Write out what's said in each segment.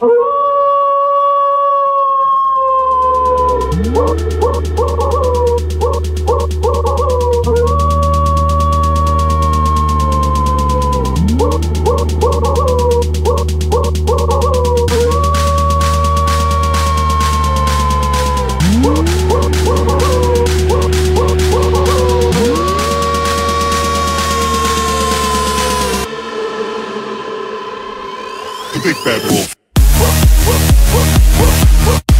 Big bad wolf. Whoa, whoa.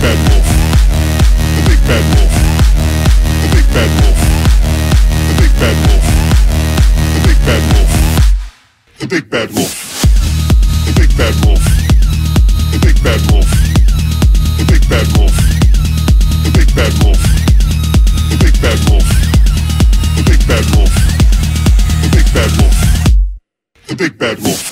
Bad wolf. The big bad wolf. The big bad wolf. The big bad wolf. The big bad wolf. The big bad wolf. The big bad wolf. The big bad wolf. The big bad wolf. The big bad wolf. The big bad wolf. The big bad wolf. The big bad wolf. The big bad wolf.